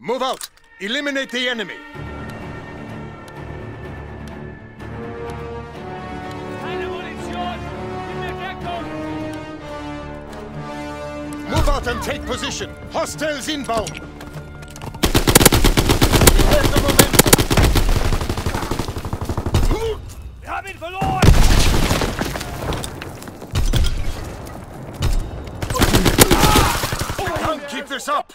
Move out! Eliminate the enemy! Keine Munition! Gib mir Deckung! Move out and take position! Hostiles inbound! We have the momentum! Wir haben ihn verloren! Can't keep this up!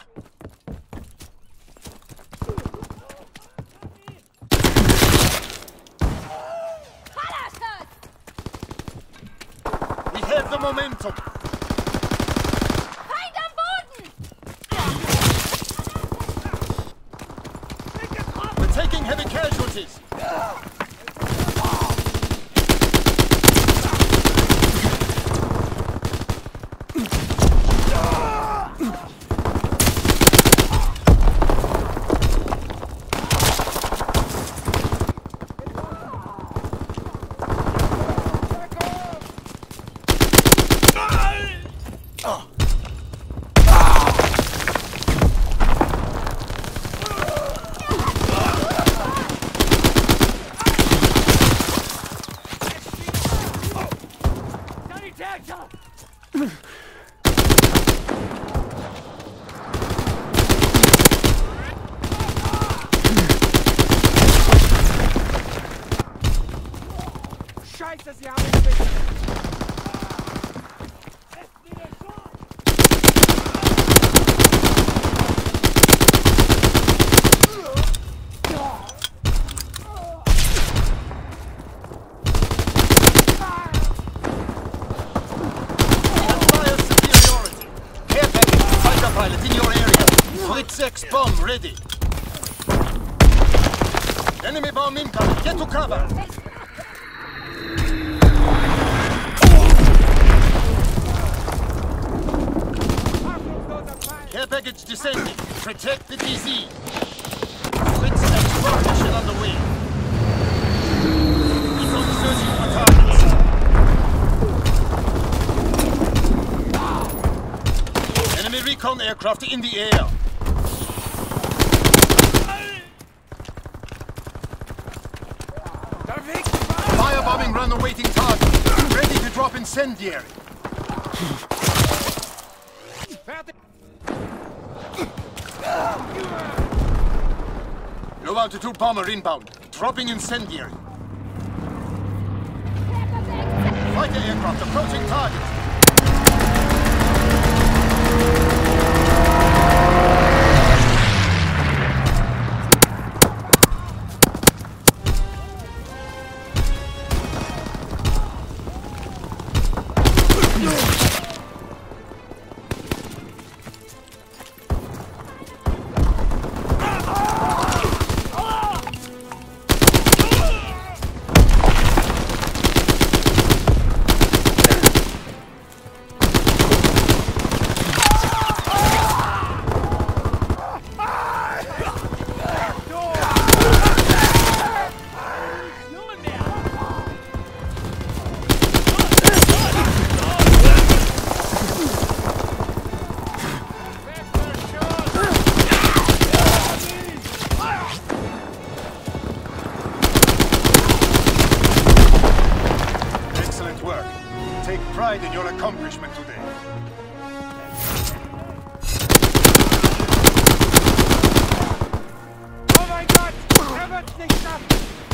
We have the momentum! Feind am Boden! We're taking heavy casualties! Sanitäter! Scheiße, sie haben uns mit! Fire superiority! Care package, fighter pilot in your Fritz X bomb ready! Enemy bomb incoming! Get to cover! Care package descending. Protect the DZ. Fritz X mission on the way. Enemy recon aircraft in the air. Firebombing run awaiting target. Ready to drop incendiary. Low altitude bomber inbound. Dropping incendiary. Fighter aircraft approaching target. take pride in your accomplishment today. Oh my god! Heaven's nicht